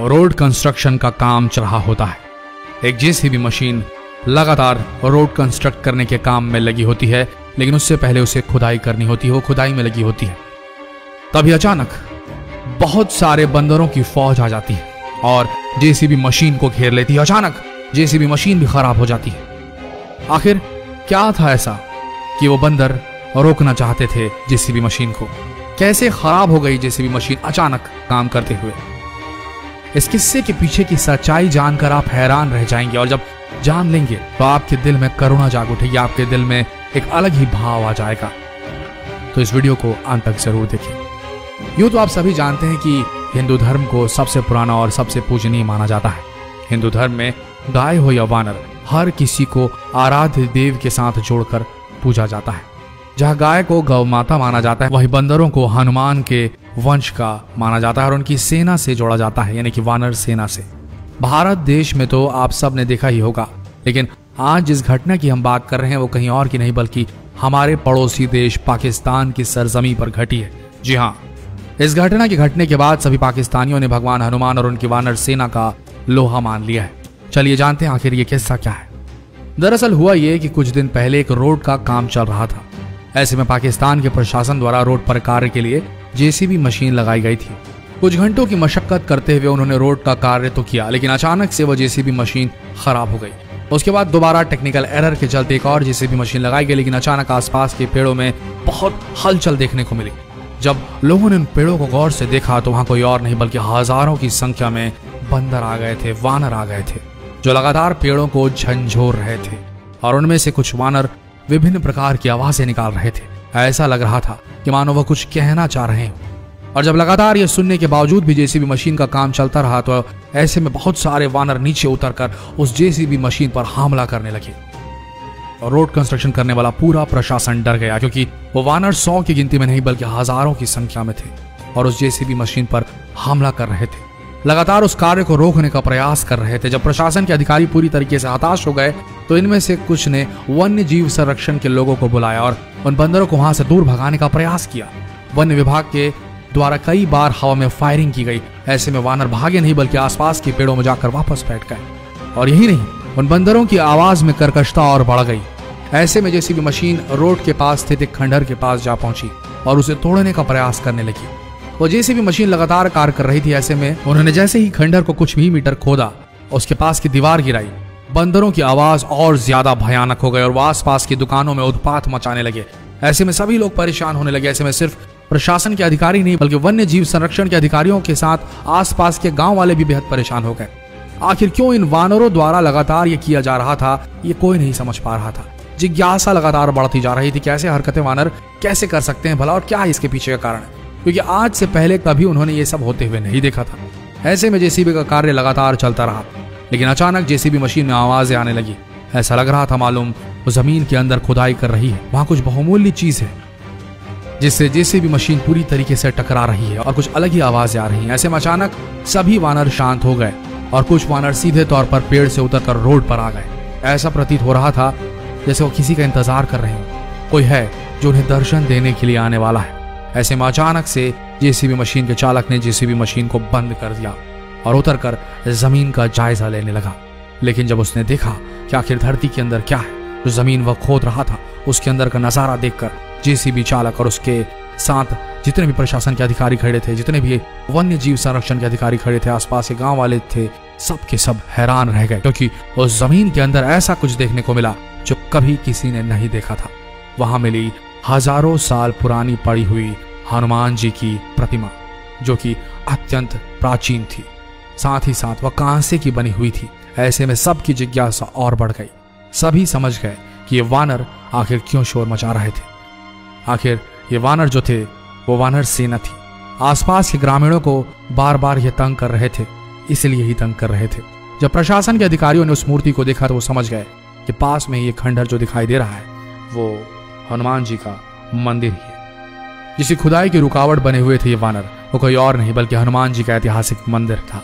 Road construction का काम चल रहा होता है। एक जेसीबी मशीन लगातार रोड कंस्ट्रक्ट करने के काम में लगी होती है, लेकिन उससे पहले उसे खुदाई करनी होती है, वो खुदाई में लगी होती है। तभी अचानक बहुत सारे बंदरों की फौज आ जाती है और जेसीबी मशीन को घेर लेती है। अचानक जेसीबी मशीन भी खराब हो जाती है। आखिर क्या था ऐसा कि वो बंदर रोकना चाहते थे जेसीबी मशीन को? कैसे खराब हो गई जेसीबी मशीन अचानक काम करते हुए? इस किस्से के पीछे की सच्चाई जानकर आप हैरान रह जाएँगे और जब जान लेंगे तो आपके दिल में करुणा जाग उठेगी, आपके दिल में एक अलग ही भाव आ जाएगा। तो इस वीडियो को अंत तक ज़रूर देखें। यूँ तो आप सभी जानते हैं कि हिंदू धर्म को सबसे पुराना और सबसे पूजनीय माना जाता है। हिंदू धर्म में गाय हो या वानर, हर किसी को आराध्य देव के साथ जोड़कर पूजा जाता है। जहाँ गाय को गौ माता माना जाता है, वही बंदरों को हनुमान के वंश का माना जाता है और उनकी सेना से जोड़ा जाता है, यानी कि वानर सेना से। भारत देश में तो आप सबने देखा ही होगा, लेकिन आज जिस घटना की हम बात कर रहे हैं वो कहीं और की नहीं, बल्कि हमारे पड़ोसी देश पाकिस्तान की सरजमी पर घटी है। जी हाँ इस घटना के घटने के बाद सभी पाकिस्तानियों ने भगवान हनुमान और उनकी वानर सेना का लोहा मान लिया है। चलिए जानते हैं आखिर ये किस्सा क्या है। दरअसल हुआ ये कि कुछ दिन पहले एक रोड का काम चल रहा था। ऐसे में पाकिस्तान के प्रशासन द्वारा रोड पर कार्य के लिए जेसीबी मशीन लगाई गई थी। कुछ घंटों की मशक्कत करते हुए उन्होंने रोड का कार्य तो किया, लेकिन अचानक से वह जेसीबी मशीन खराब हो गई। उसके बाद दोबारा टेक्निकल एरर के चलते एक और जेसीबी मशीन लगाई गई, लेकिन अचानक आसपास के पेड़ों में बहुत हलचल देखने को मिली। जब लोगों ने उन पेड़ों को गौर से देखा तो वहाँ कोई और नहीं, बल्कि हज़ारों की संख्या में बंदर आ गए थे, वानर आ गए थे, जो लगातार पेड़ों को झंझोर रहे थे। और उनमें से कुछ वानर विभिन्न प्रकार की आवाज़ें निकाल रहे थे। ऐसा लग रहा था कि मानो वह कुछ कहना चाह रहे हैं। और जब लगातार यह सुनने के बावजूद भी जेसीबी मशीन का काम चलता रहा तो ऐसे में बहुत सारे वानर नीचे उतरकर उस जेसीबी मशीन पर हमला करने लगे। और रोड कंस्ट्रक्शन करने वाला पूरा प्रशासन डर गया, क्योंकि वो वानर सौ की गिनती में नहीं, बल्कि हज़ारों की संख्या में थे और उस जेसीबी मशीन पर हमला कर रहे थे। लगातार उस कार्य को रोकने का प्रयास कर रहे थे। जब प्रशासन के अधिकारी पूरी तरीके से हताश हो गए तो इनमें से कुछ ने वन्य जीव संरक्षण के लोगों को बुलाया और उन बंदरों को वहाँ से दूर भगाने का प्रयास किया। वन्य विभाग के द्वारा कई बार हवा में फायरिंग की गई। ऐसे में वानर भागे नहीं, बल्कि आसपास के पेड़ों में जाकर वापस बैठ गए। और यही नहीं, उन बंदरों की आवाज़ में कर्कशता और बढ़ गई। ऐसे में जैसी भी मशीन रोड के पास स्थित एक खंडर के पास जा पहुँची और उसे तोड़ने का प्रयास करने लगी। वो जैसे भी मशीन लगातार कार्य कर रही थी ऐसे में, उन्होंने जैसे ही खंडर को कुछ भी मीटर खोदा, उसके पास की दीवार गिराई। बंदरों की आवाज़ और ज़्यादा भयानक हो गई और वो आसपास की दुकानों में उत्पात मचाने लगे। ऐसे में सभी लोग परेशान होने लगे। ऐसे में सिर्फ़ प्रशासन के अधिकारी नहीं, बल्कि वन्य जीव संरक्षण के अधिकारियों के साथ आसपास के गाँव वाले भी बेहद परेशान हो गए। आखिर क्यों इन वानरों द्वारा लगातार ये किया जा रहा था, ये कोई नहीं समझ पा रहा था। जिज्ञासा लगातार बढ़ती जा रही थी, कैसे हरकतें वानर कैसे कर सकते हैं भला और क्या है इसके पीछे का कारण क्योंकि आज से पहले कभी उन्होंने ये सब होते हुए नहीं देखा था। ऐसे में जेसीबी का कार्य लगातार चलता रहा, लेकिन अचानक जेसीबी मशीन में आवाज़ें आने लगी। ऐसा लग रहा था मालूम वो ज़मीन के अंदर खुदाई कर रही है। वहाँ कुछ बहुमूल्य चीज़ है, जिससे जेसीबी मशीन पूरी तरीके से टकरा रही है और कुछ अलग ही आवाज़ें आ रही हैं। ऐसे में अचानक सभी वानर शांत हो गए और कुछ वानर सीधे तौर पर पेड़ से उतरकर रोड पर आ गए। ऐसा प्रतीत हो रहा था जैसे वो किसी का इंतज़ार कर रहे हो। कोई है जो उन्हें दर्शन देने के लिए आने वाला है। ऐसे में अचानक से जेसीबी मशीन के चालक ने जेसीबी मशीन को बंद कर दिया और उतरकर ज़मीन का जायजा लेने लगा। लेकिन जब उसने देखा कि आखिर धरती के अंदर क्या है, जो ज़मीन वह खोद रहा था, उसके अंदर का नज़ारा देखकर जेसीबी चालक और उसके साथ जितने भी प्रशासन के अधिकारी खड़े थे, जितने भी वन्य जीव संरक्षण के अधिकारी खड़े थे, आसपास के गाँव वाले थे सब के सब हैरान रह गए, क्योंकि उस ज़मीन के अंदर ऐसा कुछ देखने को मिला जो कभी किसी ने नहीं देखा था। वहाँ मिली हज़ारों साल पुरानी पड़ी हुई हनुमान जी की प्रतिमा, जो कि अत्यंत प्राचीन थी। साथ ही साथ वह कांसे की बनी हुई थी। ऐसे में सबकी जिज्ञासा और बढ़ गई। सभी समझ गए कि ये वानर आखिर क्यों शोर मचा रहे थे। आखिर ये वानर जो थे, वो वानर सेना थी। आसपास के ग्रामीणों को बार बार ये तंग कर रहे थे, इसलिए ही तंग कर रहे थे। जब प्रशासन के अधिकारियों ने उस मूर्ति को देखा तो वो समझ गए कि पास में ये खंडर जो दिखाई दे रहा है, वो हनुमान जी का मंदिर ही है। जिसे खुदाई की रुकावट बने हुए थे ये वानर, वो कोई और नहीं, बल्कि हनुमान जी का ऐतिहासिक मंदिर था।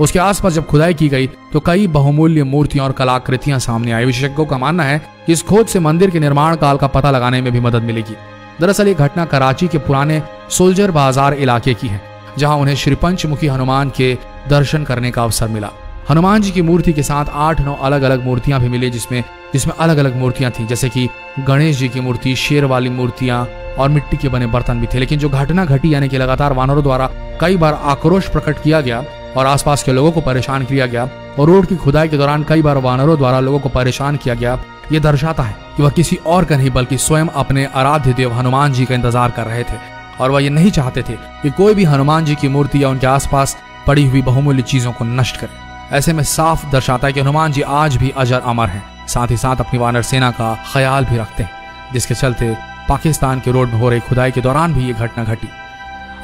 उसके आसपास जब खुदाई की गई तो कई बहुमूल्य मूर्तियाँ और कलाकृतियाँ सामने आई। विशेषज्ञों का मानना है कि इस खोज से मंदिर के निर्माण काल का पता लगाने में भी मदद मिलेगी। दरअसल ये घटना कराची के पुराने सोल्जर बाज़ार इलाके की है, जहाँ उन्हें श्री पंचमुखी हनुमान के दर्शन करने का अवसर मिला। हनुमान जी की मूर्ति के साथ आठ नौ अलग अलग मूर्तियाँ भी मिली जिसमें जिसमें अलग अलग मूर्तियाँ थी, जैसे कि गणेश जी की मूर्ति, शेर वाली मूर्तियाँ और मिट्टी के बने बर्तन भी थे। लेकिन जो घटना घटी, यानी कि लगातार वानरों द्वारा कई बार आक्रोश प्रकट किया गया और आसपास के लोगों को परेशान किया गया और रोड की खुदाई के दौरान कई बार वानरों द्वारा लोगों को परेशान किया गया, ये दर्शाता है कि वह किसी और का नहीं, बल्कि स्वयं अपने आराध्य देव हनुमान जी का इंतज़ार कर रहे थे। और वह ये नहीं चाहते थे कि कोई भी हनुमान जी की मूर्ति या उनके आसपास पड़ी हुई बहुमूल्य चीज़ों को नष्ट करे। ऐसे में साफ़ दर्शाता है कि हनुमान जी आज भी अजर अमर हैं। साथ ही साथ अपनी वानर सेना का ख्याल भी रखते हैं, जिसके चलते पाकिस्तान के रोड में हो रही खुदाई के दौरान भी ये घटना घटी।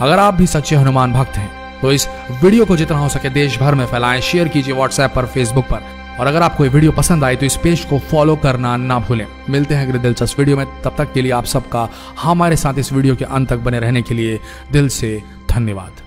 अगर आप भी सच्चे हनुमान भक्त हैं तो इस वीडियो को जितना हो सके देश भर में फैलाएँ, शेयर कीजिए व्हाट्सएप पर, फेसबुक पर। और अगर आपको ये वीडियो पसंद आए तो इस पेज को फॉलो करना ना भूलें। मिलते हैं अगले दिलचस्प वीडियो में। तब तक के लिए आप सबका, हमारे साथ इस वीडियो के अंत तक बने रहने के लिए दिल से धन्यवाद।